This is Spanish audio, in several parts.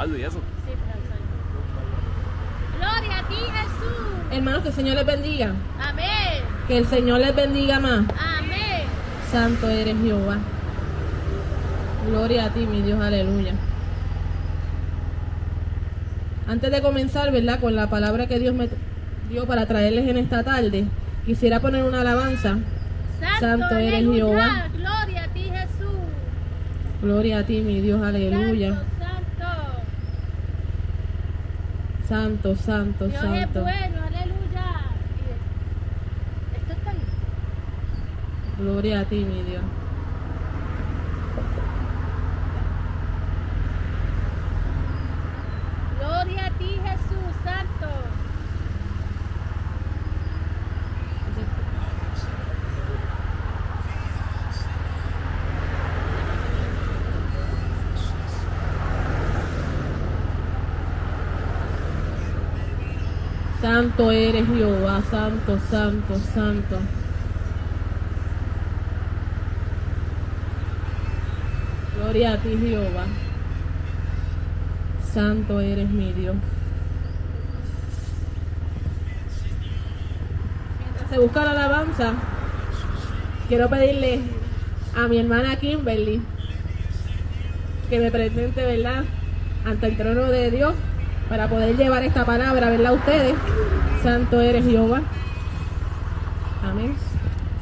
editarlo y eso. Sí, pero Gloria a ti, Jesús. Hermanos, que el Señor les bendiga. Amén. Que el Señor les bendiga más. Amén. Santo eres Jehová. Gloria a ti, mi Dios, aleluya. Antes de comenzar, ¿verdad? Con la palabra que Dios me dio para traerles en esta tarde, quisiera poner una alabanza. Santo, Santo eres. Jehová. Gloria a ti, Jesús. Gloria a ti, mi Dios, aleluya. Santo, Santo, santo, santo. Dios es santo. bueno, aleluya. Esto está. Gloria a ti, mi Dios. Gloria a ti, Jesús, santo. Santo eres Jehová, santo, santo, santo. Gloria a ti, Jehová. Santo eres mi Dios. Mientras se busca la alabanza, quiero pedirle a mi hermana Kimberly que me presente, ¿verdad? Ante el trono de Dios para poder llevar esta palabra, ¿verdad? Ustedes. Santo eres Jehová. Amén.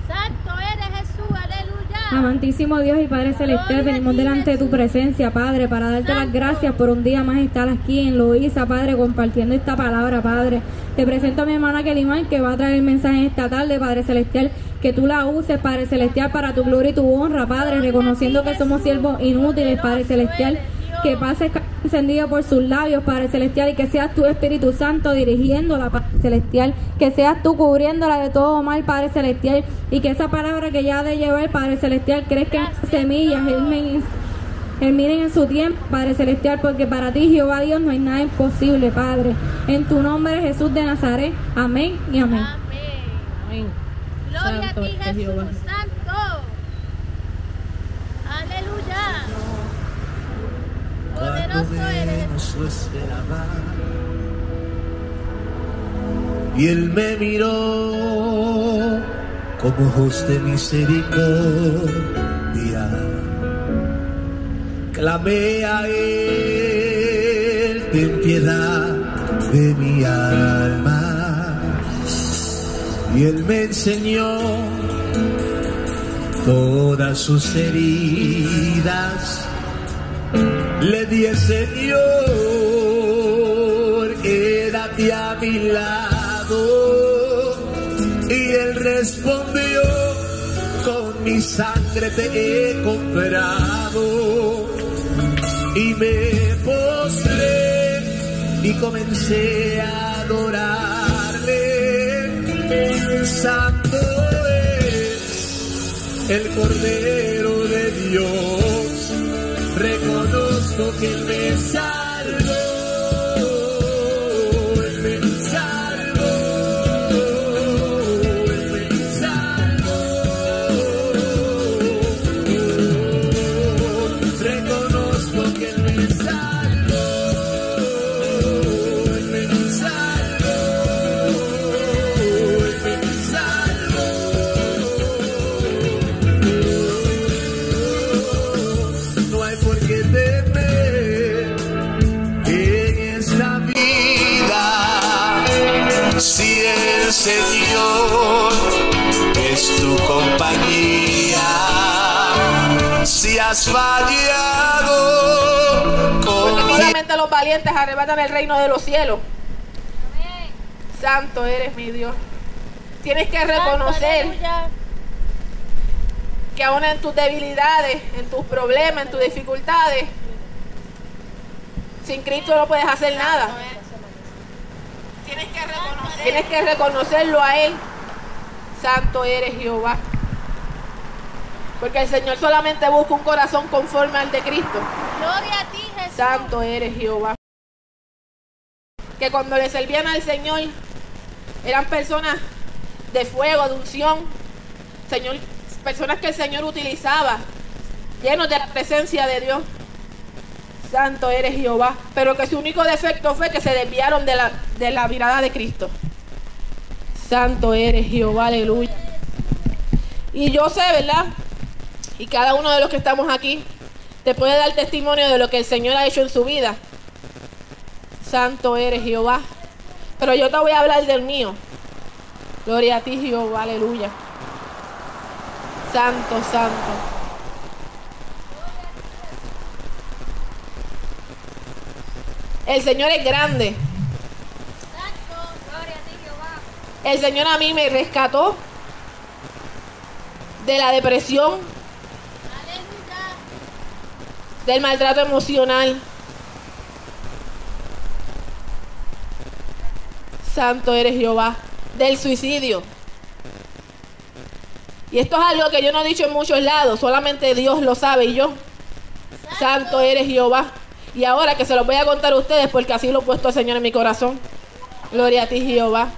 Santo eres Jesús, aleluya. Amantísimo Dios y Padre Celestial, venimos delante de tu presencia, Padre, para darte las gracias por un día más estar aquí en Loíza, Padre, compartiendo esta palabra, Padre. Te presento a mi hermana Kelimán, que va a traer el mensaje esta tarde, Padre Celestial, que tú la uses, Padre Celestial, para tu gloria y tu honra, Padre, reconociendo que somos siervos inútiles, Padre Celestial. Que pases encendido por sus labios, Padre Celestial, y que seas tu Espíritu Santo dirigiéndola, Padre Celestial, que seas tú cubriéndola de todo mal, Padre Celestial, y que esa palabra que ya ha de llevar, Padre Celestial, crezca en semillas, germen, germinen en su tiempo, Padre Celestial, porque para ti, Jehová Dios, no hay nada imposible, Padre. En tu nombre, Jesús de Nazaret, amén y amén. Amén. Amén. Gloria Santo a ti, es Jesús, Jehová. santo. Aleluya. cuando Lo esperaba. Y él me miró con ojos de misericordia. Clamé a él, ten piedad de mi alma. Y él me enseñó todas sus heridas le di el Señor, quédate a mi lado. Y él respondió, con mi sangre te he comprado. Y me postré y comencé a adorarle. Santo es el Cordero de Dios reconozco que Él Señor es tu compañía. Si has fallado con solamente los valientes arrebatan el reino de los cielos. Santo eres mi Dios. Tienes que reconocer Santo, que aún en tus debilidades, en tus problemas, en tus dificultades, sin Cristo no puedes hacer nada. Tienes que, reconocer- Tienes que reconocerlo a Él. Santo eres Jehová. Porque el Señor solamente busca un corazón conforme al de Cristo. Gloria a ti, Jesús. Santo eres Jehová. Que cuando le servían al Señor, eran personas de fuego, de unción. Señor, personas que el Señor utilizaba, llenos de la presencia de Dios. Santo eres Jehová. Pero que su único defecto fue que se desviaron de la, de la mirada de Cristo. Santo eres Jehová, aleluya. Y yo sé, ¿verdad? Y cada uno de los que estamos aquí te puede dar testimonio de lo que el Señor ha hecho en su vida. Santo eres Jehová. Pero yo te voy a hablar del mío. Gloria a ti, Jehová, aleluya. Santo, santo. El Señor es grande. El Señor a mí me rescató de la depresión, del maltrato emocional. Santo eres Jehová, del suicidio. Y esto es algo que yo no he dicho en muchos lados, solamente Dios lo sabe y yo. Santo eres Jehová. Y ahora que se los voy a contar a ustedes porque así lo ha puesto el Señor en mi corazón. Gloria a ti Jehová.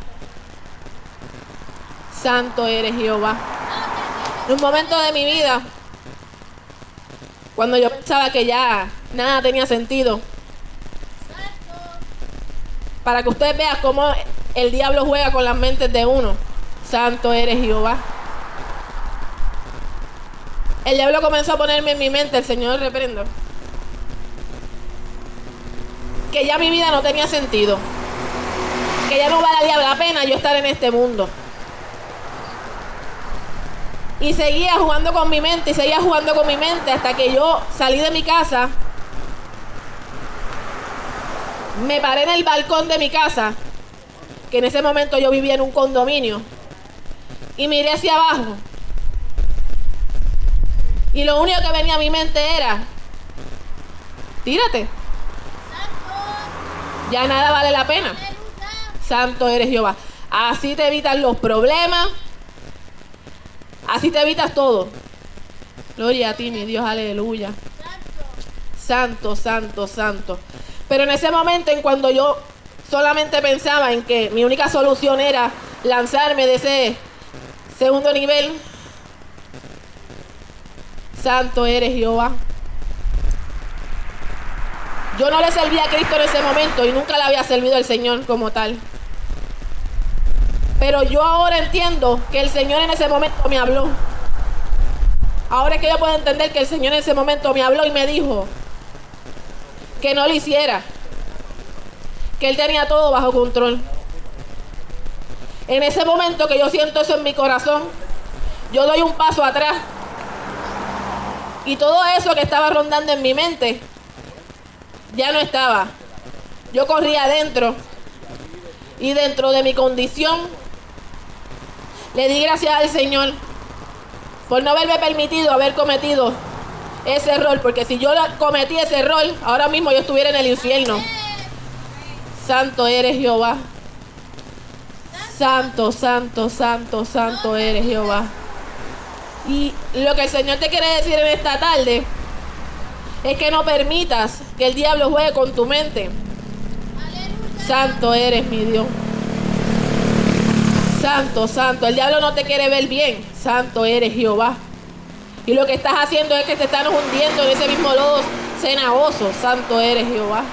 Santo eres Jehová. En un momento de mi vida, cuando yo pensaba que ya nada tenía sentido, para que ustedes vean cómo el diablo juega con las mentes de uno. Santo eres Jehová. El diablo comenzó a ponerme en mi mente, el Señor reprendo, que ya mi vida no tenía sentido, que ya no valía la pena yo estar en este mundo. Y seguía jugando con mi mente y seguía jugando con mi mente hasta que yo salí de mi casa. Me paré en el balcón de mi casa, que en ese momento yo vivía en un condominio, y miré hacia abajo. Y lo único que venía a mi mente era, tírate, ya nada vale la pena. Santo eres Jehová. Así te evitas los problemas. Así te evitas todo. Gloria a ti, mi Dios, aleluya. Santo, santo, santo. Pero en ese momento, en cuando yo solamente pensaba en que mi única solución era lanzarme de ese segundo nivel, santo eres Jehová. Yo no le servía a Cristo en ese momento y nunca le había servido al Señor como tal. Pero yo ahora entiendo que el Señor en ese momento me habló. Ahora es que yo puedo entender que el Señor en ese momento me habló y me dijo que no lo hiciera. Que Él tenía todo bajo control. En ese momento que yo siento eso en mi corazón, yo doy un paso atrás. Y todo eso que estaba rondando en mi mente, ya no estaba. Yo corría adentro. Y dentro de mi condición, le di gracias al Señor por no haberme permitido haber cometido ese error. Porque si yo cometí ese error, ahora mismo yo estuviera en el infierno. Santo eres Jehová. Santo, santo, santo, santo eres Jehová. Y lo que el Señor te quiere decir en esta tarde es que no permitas que el diablo juegue con tu mente. Santo eres mi Dios. Santo, santo. El diablo no te quiere ver bien. Santo eres Jehová. Y lo que estás haciendo es que te están hundiendo en ese mismo lodo cenagoso. Santo eres Jehová.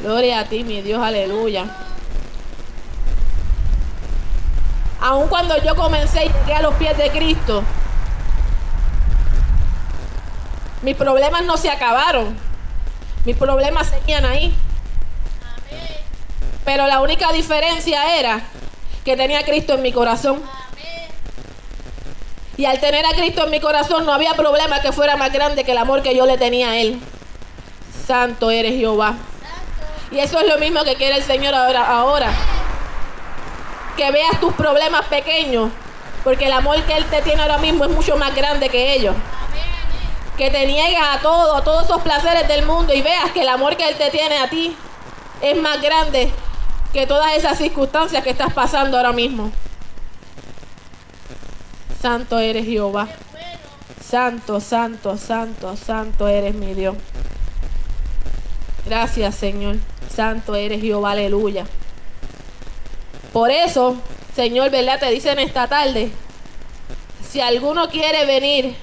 Gloria a ti, mi Dios, aleluya. Aun cuando yo comencé y llegué a los pies de Cristo, mis problemas no se acabaron. Mis problemas seguían ahí. Pero la única diferencia era que tenía a Cristo en mi corazón. Y al tener a Cristo en mi corazón no había problema que fuera más grande que el amor que yo le tenía a Él. Santo eres Jehová. Y eso es lo mismo que quiere el Señor ahora. ahora. Que veas tus problemas pequeños. Porque el amor que Él te tiene ahora mismo es mucho más grande que ellos. Que te niegas a todo, a todos esos placeres del mundo y veas que el amor que Él te tiene a ti es más grande que todas esas circunstancias que estás pasando ahora mismo. Santo eres Jehová. Santo, santo, santo, santo eres mi Dios. Gracias, Señor. Santo eres Jehová, aleluya. Por eso, Señor, ¿verdad? Te dicen esta tarde, si alguno quiere venir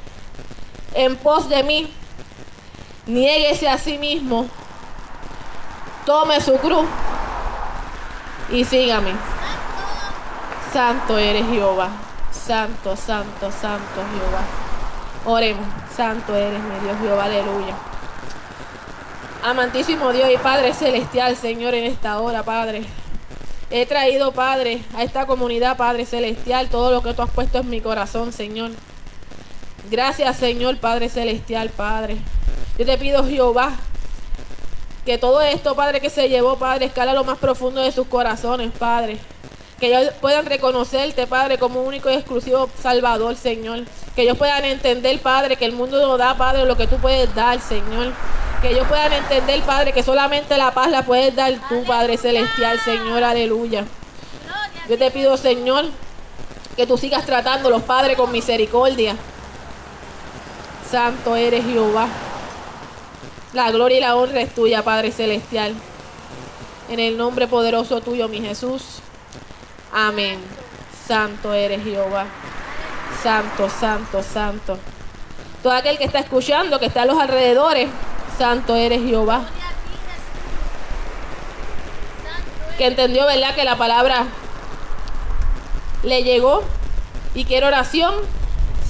en pos de mí, Niéguese a sí mismo. Tome su cruz y sígame. Santo eres Jehová. Santo, santo, santo Jehová. Oremos. Santo eres mi Dios Jehová. Aleluya. Amantísimo Dios y Padre Celestial, Señor, en esta hora, Padre. He traído, Padre, a esta comunidad, Padre Celestial, todo lo que tú has puesto en mi corazón, Señor. Gracias, Señor, Padre Celestial, Padre. Yo te pido, Jehová, que todo esto, Padre, que se llevó, Padre, escala lo más profundo de sus corazones, Padre. Que ellos puedan reconocerte, Padre, como único y exclusivo Salvador, Señor. Que ellos puedan entender, Padre, que el mundo no da, Padre, lo que tú puedes dar, Señor. Que ellos puedan entender, Padre, que solamente la paz la puedes dar tú, Padre Celestial, Señor, aleluya. Yo te pido, Señor, que tú sigas tratándolos, Padre, con misericordia. Santo eres Jehová. La gloria y la honra es tuya, Padre Celestial. En el nombre poderoso tuyo, mi Jesús. Amén. Santo eres Jehová. Santo, santo, santo. Todo aquel que está escuchando, que está a los alrededores, santo eres Jehová. Que entendió, ¿verdad? Que la palabra le llegó y quiere oración.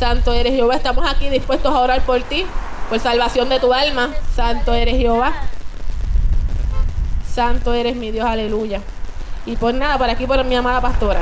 Santo eres Jehová. Estamos aquí dispuestos a orar por ti, por salvación de tu alma. Santo eres Jehová. Santo eres mi Dios, aleluya. Y por nada, por aquí por mi amada pastora.